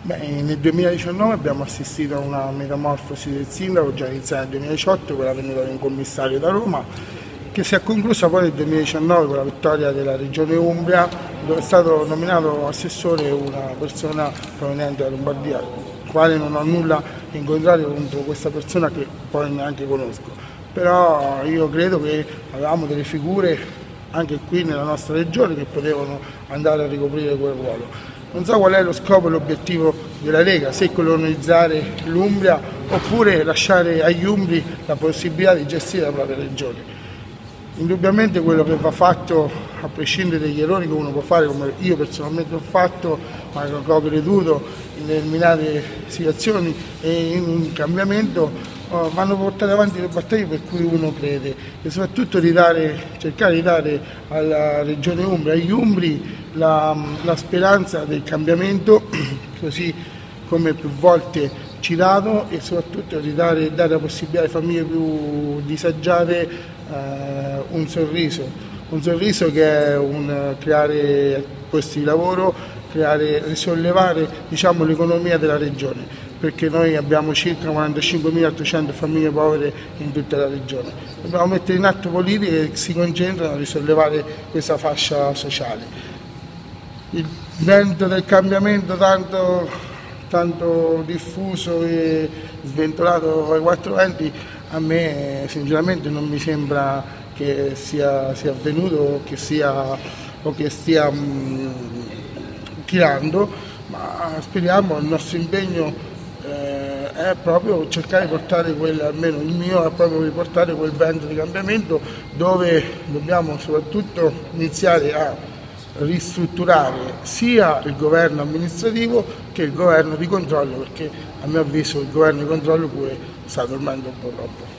Beh, nel 2019 abbiamo assistito a una metamorfosi del sindaco già iniziata nel 2018, quella venuta in commissario da Roma, che si è conclusa poi nel 2019 con la vittoria della regione Umbria, dove è stato nominato assessore una persona proveniente da Lombardia, quale non ho nulla in contrario contro questa persona che poi neanche conosco. Però io credo che avevamo delle figure anche qui nella nostra regione che potevano andare a ricoprire quel ruolo. Non so qual è lo scopo e l'obiettivo della Lega, se colonizzare l'Umbria oppure lasciare agli Umbri la possibilità di gestire la propria regione. Indubbiamente quello che va fatto, a prescindere dagli errori che uno può fare, come io personalmente ho fatto, ma che ho creduto in determinate situazioni e in un cambiamento, oh, vanno portate avanti le battaglie per cui uno crede e soprattutto di dare, cercare di dare alla regione Umbria, agli Umbri, la, la speranza del cambiamento, così come più volte ci dato e soprattutto di dare, dare la possibilità alle famiglie più disagiate eh, un sorriso, un sorriso che è un, creare posti di lavoro, creare, risollevare diciamo, l'economia della regione. Perché noi abbiamo circa 45.800 famiglie povere in tutta la regione. Dobbiamo mettere in atto politiche che si concentrano a risollevare questa fascia sociale il vento del cambiamento tanto, tanto diffuso e sventolato ai quattro venti a me sinceramente non mi sembra che sia, sia avvenuto o che, sia, o che stia mh, mm, tirando, ma speriamo il nostro impegno eh, è proprio cercare di portare quel, almeno il mio è proprio di portare quel vento di cambiamento dove dobbiamo soprattutto iniziare a ristrutturare sia il governo amministrativo che il governo di controllo perché a mio avviso il governo di controllo pure sta dormendo un po' troppo.